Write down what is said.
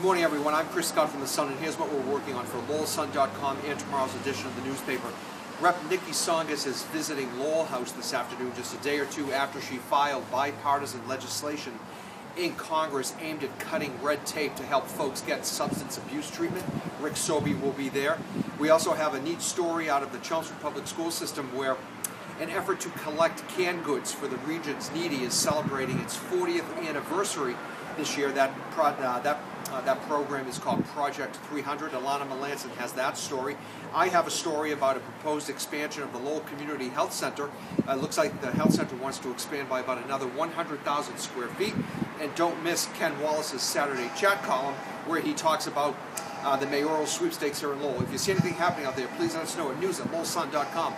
Good morning, everyone. I'm Chris Scott from The Sun, and here's what we're working on for LowellSun.com and tomorrow's edition of the newspaper. Rep. Niki Tsongas is visiting Lowell House this afternoon, just a day or two after she filed bipartisan legislation in Congress aimed at cutting red tape to help folks get substance abuse treatment. Rick Sobey will be there. We also have a neat story out of the Chelmsford Public School System where an effort to collect canned goods for the region's needy is celebrating its 40th anniversary this year. That uh, that uh, that program is called Project 300. Alana Melanson has that story. I have a story about a proposed expansion of the Lowell Community Health Center. Uh, looks like the health center wants to expand by about another 100,000 square feet. And don't miss Ken Wallace's Saturday chat column where he talks about uh, the mayoral sweepstakes here in Lowell. If you see anything happening out there, please let us know at news at lowellsun.com.